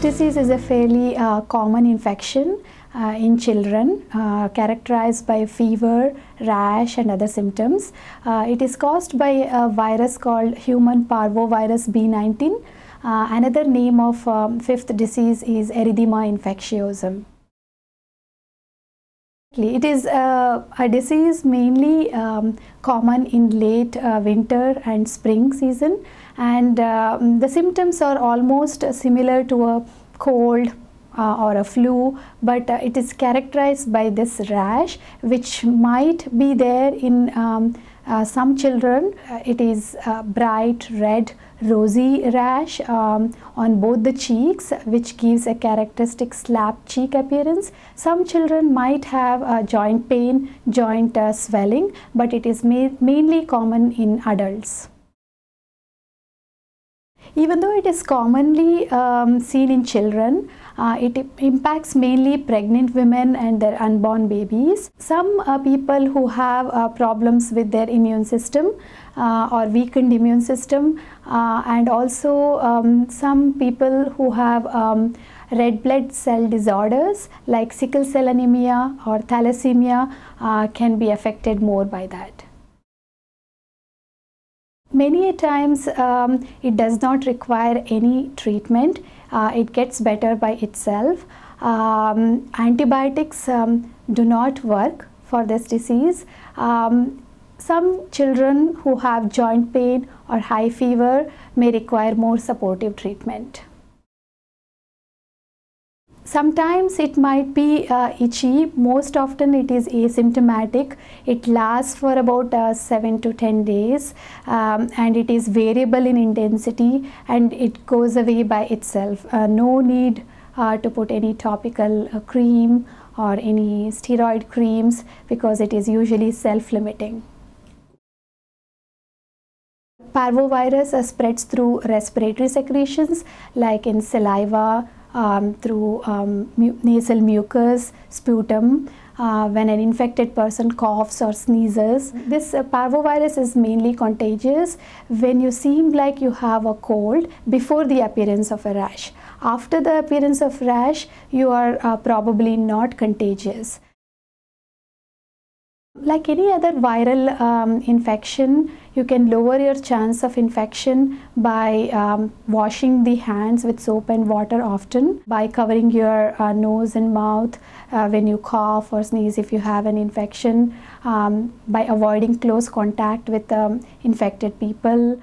disease is a fairly uh, common infection uh, in children uh, characterized by fever, rash and other symptoms. Uh, it is caused by a virus called human parvovirus B19. Uh, another name of um, fifth disease is erythema infectiosum. It is uh, a disease mainly um, common in late uh, winter and spring season. And uh, the symptoms are almost similar to a cold uh, or a flu but uh, it is characterized by this rash which might be there in um, uh, some children uh, it is uh, bright red rosy rash um, on both the cheeks which gives a characteristic slap cheek appearance. Some children might have joint pain, joint uh, swelling but it is ma mainly common in adults. Even though it is commonly um, seen in children, uh, it impacts mainly pregnant women and their unborn babies. Some uh, people who have uh, problems with their immune system uh, or weakened immune system uh, and also um, some people who have um, red blood cell disorders like sickle cell anemia or thalassemia uh, can be affected more by that. Many a times um, it does not require any treatment, uh, it gets better by itself. Um, antibiotics um, do not work for this disease. Um, some children who have joint pain or high fever may require more supportive treatment. Sometimes it might be uh, itchy, most often it is asymptomatic. It lasts for about uh, 7 to 10 days um, and it is variable in intensity and it goes away by itself. Uh, no need uh, to put any topical uh, cream or any steroid creams because it is usually self-limiting. Parvovirus uh, spreads through respiratory secretions like in saliva, um, through um, mu nasal mucus, sputum, uh, when an infected person coughs or sneezes. This uh, parvovirus is mainly contagious when you seem like you have a cold before the appearance of a rash. After the appearance of rash, you are uh, probably not contagious. Like any other viral um, infection, you can lower your chance of infection by um, washing the hands with soap and water often, by covering your uh, nose and mouth uh, when you cough or sneeze if you have an infection, um, by avoiding close contact with um, infected people.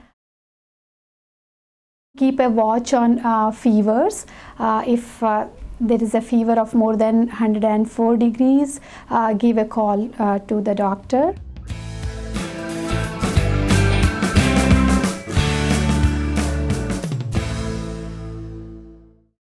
Keep a watch on uh, fevers. Uh, if uh, there is a fever of more than 104 degrees, uh, give a call uh, to the doctor.